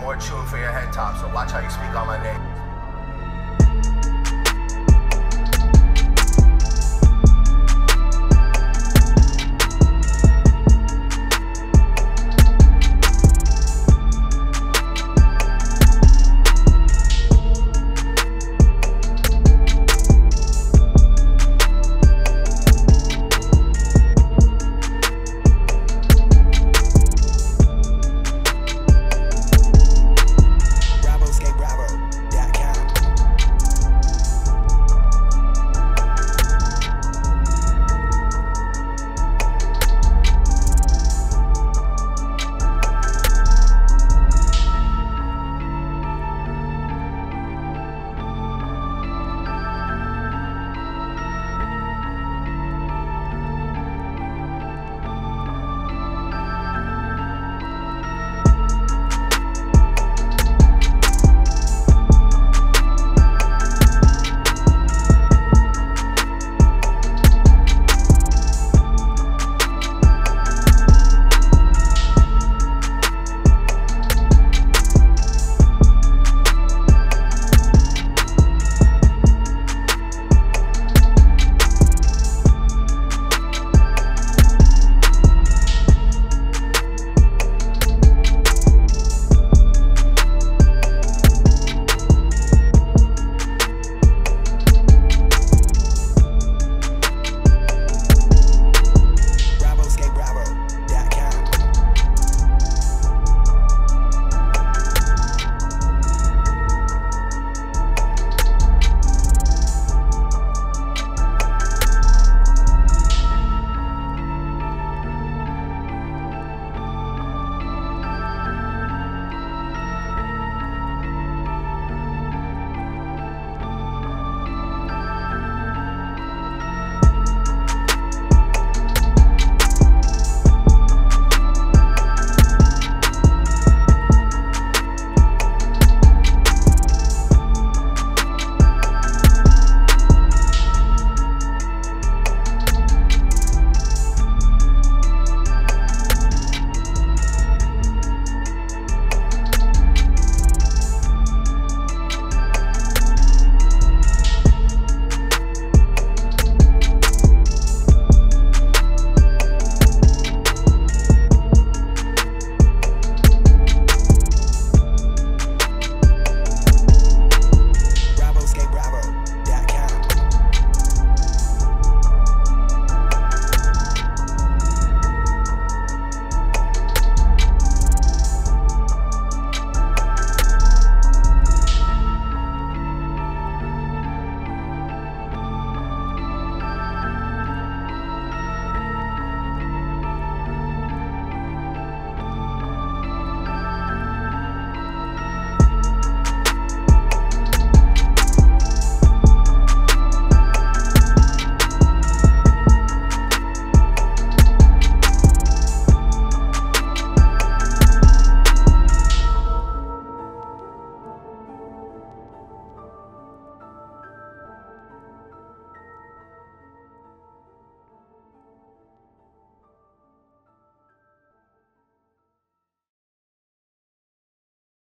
more tune for your head top, so watch how you speak on my name.